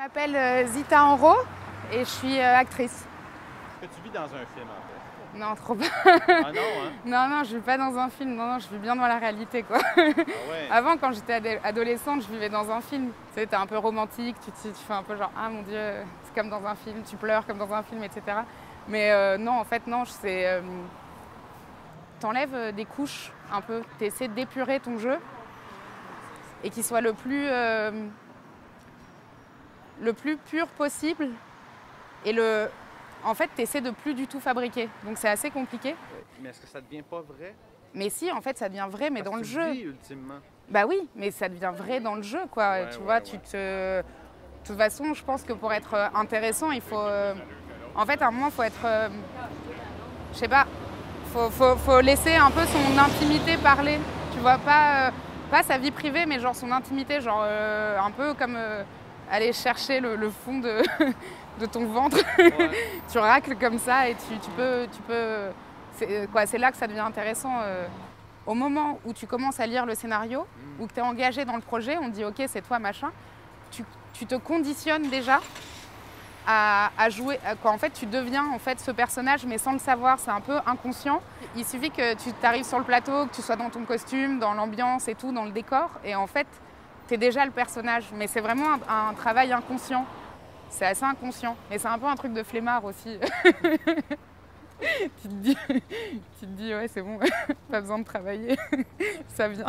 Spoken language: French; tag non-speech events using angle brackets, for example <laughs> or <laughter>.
Je m'appelle euh, Zita Enro et je suis euh, actrice. Est-ce que tu vis dans un film en fait? Non, trop pas. Ah non, hein? <laughs> Non, non, je vis pas dans un film. Non, non, je vis bien dans la réalité, quoi. Ah ouais. <laughs> Avant, quand j'étais ado- adolescente, je vivais dans un film. Tu sais, t'es un peu romantique, tu, tu fais un peu genre, ah mon dieu, c'est comme dans un film, tu pleures comme dans un film, etc. Mais euh, non, en fait, non, c'est. euh, T'enlèves des couches un peu, t'essaies d'épurer ton jeu et qu'il soit le plus. euh, le plus pur possible. Et le. En fait, t'essaies de plus du tout fabriquer. Donc c'est assez compliqué. Mais est-ce que ça devient pas vrai? Mais si, en fait, ça devient vrai, mais Parce dans que le tu jeu. vis, ultimement. Bah oui, mais ça devient vrai dans le jeu, quoi. Ouais, tu ouais, vois, ouais. tu te. De toute façon, je pense que pour être euh, intéressant, il faut. euh, En fait, à un moment, il faut être. euh, Je sais pas. Faut, faut, faut laisser un peu son intimité parler. Tu vois, pas, pas sa vie privée, mais genre son intimité, genre euh, un peu comme euh, aller chercher le, le fond de, <laughs> de ton ventre. Ouais. <laughs> tu racles comme ça et tu, tu peux. Tu peux c'est euh, quoi, c'est là que ça devient intéressant. euh. Au moment où tu commences à lire le scénario, ou que tu es engagé dans le projet, on te dit ok, c'est toi, machin, tu, tu te conditionnes déjà à, à jouer. à- Quoi, en fait, tu deviens en fait ce personnage, mais sans le savoir, c'est un peu inconscient. Il suffit que tu t'arrives sur le plateau, que tu sois dans ton costume, dans l'ambiance et tout, dans le décor, et en fait, tu es déjà le personnage. Mais c'est vraiment un, travail inconscient. C'est assez inconscient. Mais c'est un peu un truc de flemmard aussi. <laughs> tu, dis, tu te dis, ouais, c'est bon, <laughs> pas besoin de travailler, <laughs> ça vient.